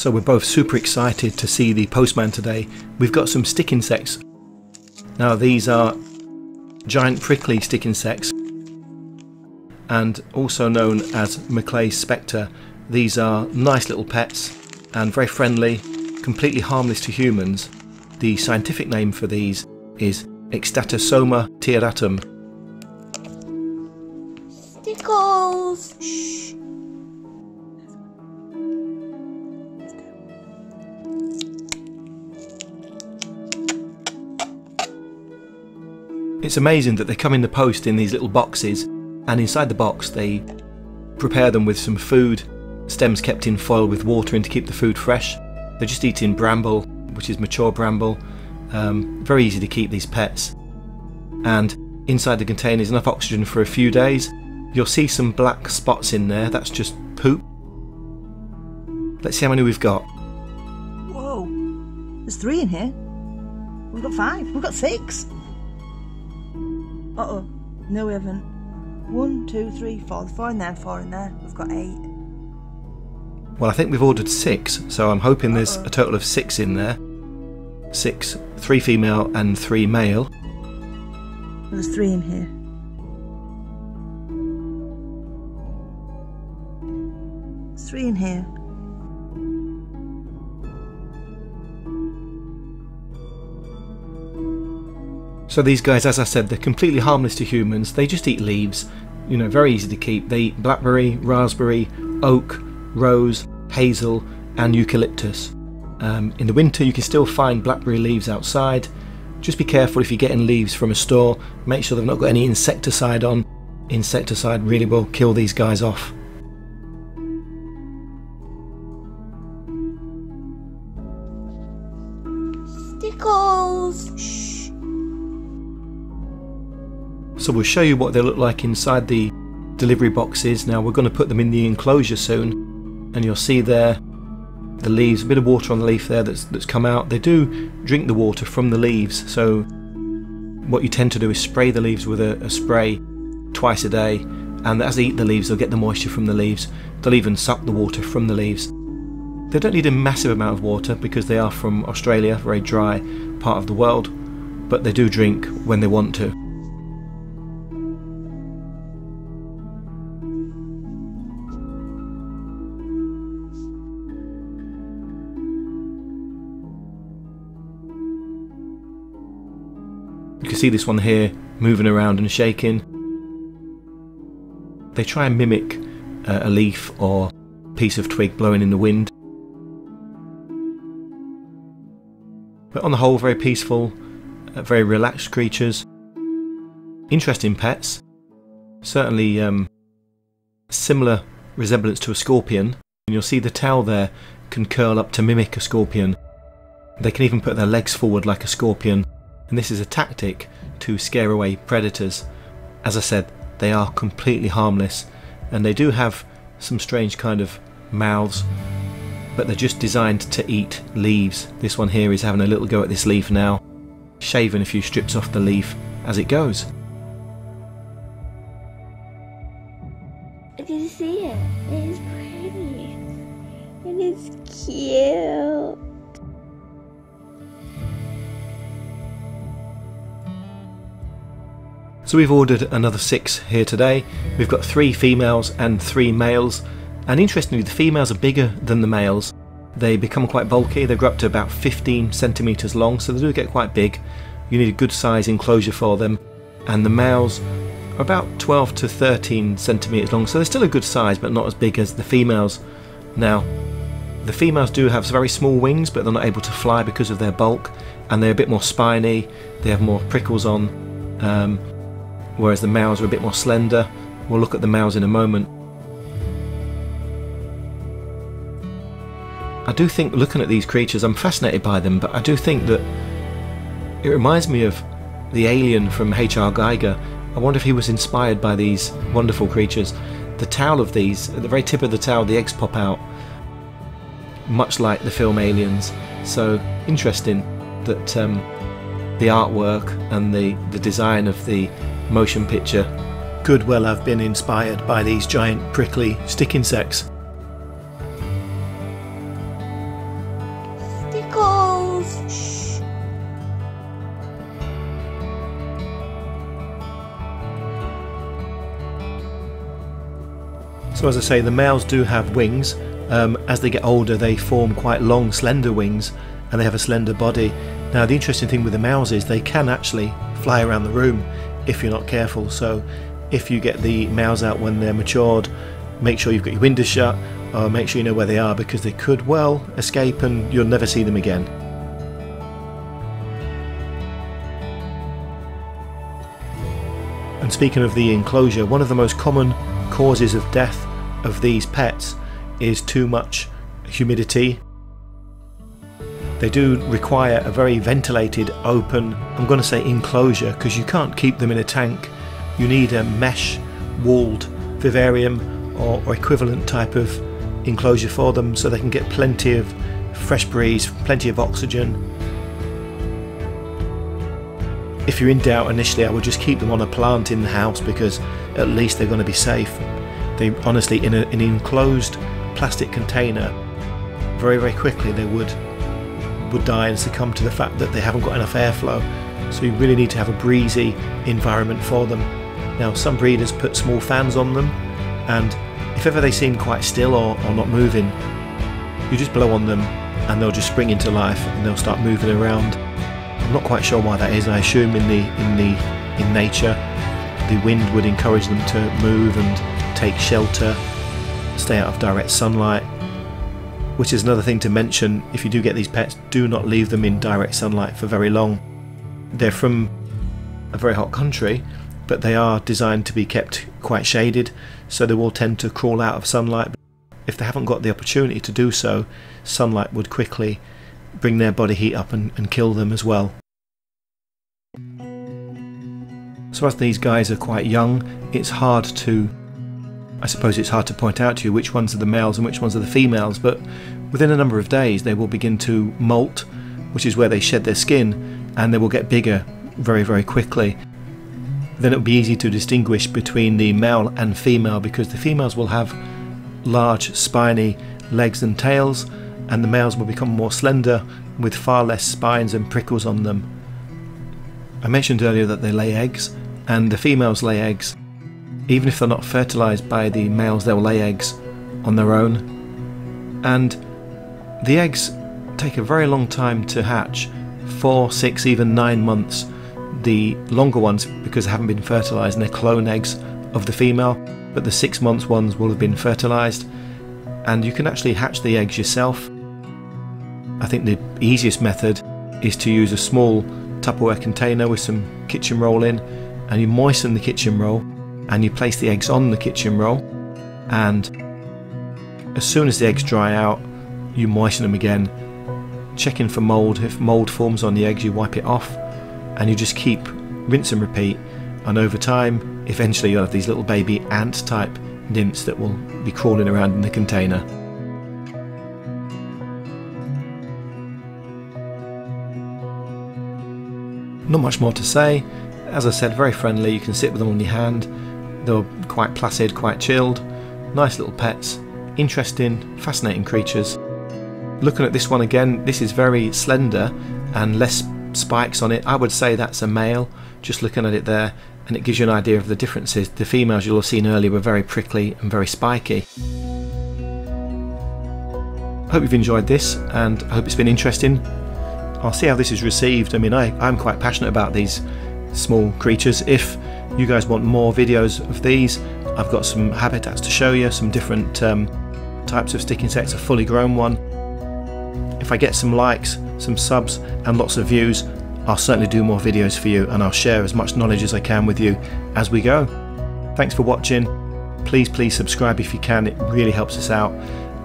So we're both super excited to see the postman today. We've got some stick insects. Now these are giant prickly stick insects and also known as Macleay's spectre. These are nice little pets and very friendly, completely harmless to humans. The scientific name for these is Extatosoma tiaratum. Stickles! Shh. It's amazing that they come in the post in these little boxes, and inside the box they prepare them with some food, stems kept in foil with water in to keep the food fresh. They're just eating bramble, which is mature bramble. Um, very easy to keep these pets. And inside the container is enough oxygen for a few days. You'll see some black spots in there, that's just poop. Let's see how many we've got. Whoa. There's three in here. We've got five. We've got six. Uh oh. No, we haven't. One, two, three, four. Four in there, four in there. We've got eight. Well, I think we've ordered six, so I'm hoping there's Uh-oh. a total of six in there. Six, three female and three male. There's three in here. There's three in here. So these guys, as I said, they're completely harmless to humans. They just eat leaves. You know, very easy to keep. They eat blackberry, raspberry, oak, rose, hazel, and eucalyptus. Um, in the winter, you can still find blackberry leaves outside. Just be careful if you're getting leaves from a store. Make sure they've not got any insecticide on. Insecticide really will kill these guys off. So we'll show you what they look like inside the delivery boxes. Now we're going to put them in the enclosure soon, and you'll see there the leaves, a bit of water on the leaf there that's that's come out. They do drink the water from the leaves, so what you tend to do is spray the leaves with a, a spray twice a day, and as they eat the leaves, they'll get the moisture from the leaves. They'll even suck the water from the leaves. They don't need a massive amount of water because they are from Australia, very dry part of the world, but they do drink when they want to. You can see this one here moving around and shaking. They try and mimic uh, a leaf or piece of twig blowing in the wind. But on the whole, very peaceful, uh, very relaxed creatures. Interesting pets. Certainly um, similar resemblance to a scorpion. And you'll see the tail there can curl up to mimic a scorpion. They can even put their legs forward like a scorpion and this is a tactic to scare away predators. As I said, they are completely harmless and they do have some strange kind of mouths, but they're just designed to eat leaves. This one here is having a little go at this leaf now, shaving a few strips off the leaf as it goes. So we've ordered another six here today. We've got three females and three males. And interestingly, the females are bigger than the males. They become quite bulky. They grow up to about 15 centimeters long, so they do get quite big. You need a good size enclosure for them. And the males are about 12 to 13 centimeters long, so they're still a good size, but not as big as the females. Now, the females do have very small wings, but they're not able to fly because of their bulk, and they're a bit more spiny. They have more prickles on. Um, whereas the males are a bit more slender. We'll look at the males in a moment. I do think, looking at these creatures, I'm fascinated by them, but I do think that it reminds me of the alien from H.R. Giger. I wonder if he was inspired by these wonderful creatures. The tail of these, at the very tip of the tail, the eggs pop out, much like the film Aliens. So interesting that um, the artwork and the, the design of the motion picture could well have been inspired by these giant prickly stick insects. Stickles! So as I say, the males do have wings. Um, as they get older, they form quite long, slender wings, and they have a slender body. Now, the interesting thing with the males is they can actually fly around the room if you're not careful. So, if you get the males out when they're matured, make sure you've got your windows shut, or make sure you know where they are because they could well escape and you'll never see them again. And speaking of the enclosure, one of the most common causes of death of these pets is too much humidity. They do require a very ventilated, open, I'm going to say enclosure because you can't keep them in a tank. You need a mesh walled vivarium or, or equivalent type of enclosure for them so they can get plenty of fresh breeze, plenty of oxygen. If you're in doubt initially, I would just keep them on a plant in the house because at least they're going to be safe. They honestly, in, a, in an enclosed plastic container, very very quickly they would would die and succumb to the fact that they haven't got enough airflow. So you really need to have a breezy environment for them. Now some breeders put small fans on them and if ever they seem quite still or, or not moving, you just blow on them and they'll just spring into life and they'll start moving around. I'm not quite sure why that is. I assume in the in the in nature the wind would encourage them to move and take shelter, stay out of direct sunlight. Which is another thing to mention if you do get these pets, do not leave them in direct sunlight for very long. They're from a very hot country, but they are designed to be kept quite shaded, so they will tend to crawl out of sunlight. If they haven't got the opportunity to do so, sunlight would quickly bring their body heat up and, and kill them as well. So as these guys are quite young, it's hard to I suppose it's hard to point out to you which ones are the males and which ones are the females, but within a number of days they will begin to molt, which is where they shed their skin, and they will get bigger very, very quickly. Then it'll be easy to distinguish between the male and female because the females will have large, spiny legs and tails, and the males will become more slender with far less spines and prickles on them. I mentioned earlier that they lay eggs, and the females lay eggs even if they're not fertilized by the males, they'll lay eggs on their own. And the eggs take a very long time to hatch four, six, even nine months. The longer ones, because they haven't been fertilized, and they're clone eggs of the female, but the six months ones will have been fertilized. And you can actually hatch the eggs yourself. I think the easiest method is to use a small Tupperware container with some kitchen roll in, and you moisten the kitchen roll and you place the eggs on the kitchen roll. And as soon as the eggs dry out you moisten them again. Checking for mould if mould forms on the eggs you wipe it off and you just keep rinse and repeat. And over time eventually you'll have these little baby ant type nymphs that will be crawling around in the container. Not much more to say. As I said very friendly. You can sit with them on your hand they're quite placid, quite chilled, nice little pets, interesting, fascinating creatures. Looking at this one again, this is very slender and less spikes on it. I would say that's a male, just looking at it there, and it gives you an idea of the differences. The females you'll have seen earlier were very prickly and very spiky. I hope you've enjoyed this and I hope it's been interesting. I'll see how this is received. I mean, I, I'm quite passionate about these small creatures. If you guys want more videos of these, I've got some habitats to show you, some different um, types of stick insects, a fully grown one. If I get some likes, some subs and lots of views, I'll certainly do more videos for you and I'll share as much knowledge as I can with you as we go. Thanks for watching. Please, please subscribe if you can, it really helps us out.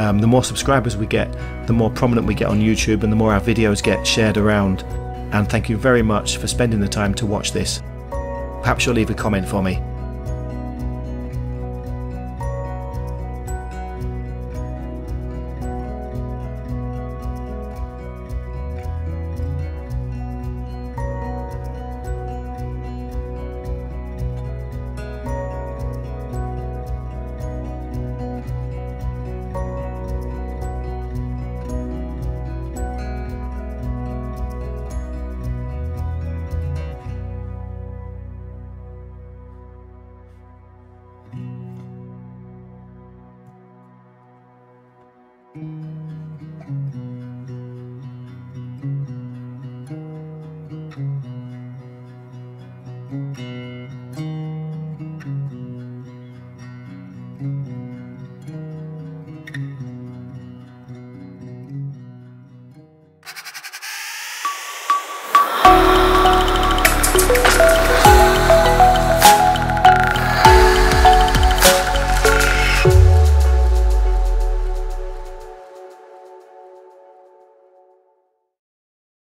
Um, the more subscribers we get, the more prominent we get on YouTube and the more our videos get shared around. And thank you very much for spending the time to watch this. Perhaps you'll leave a comment for me. thank you